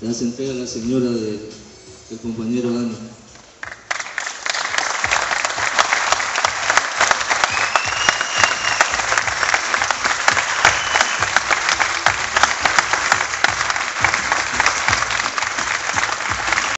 Ya se entrega la señora del compañero Dani.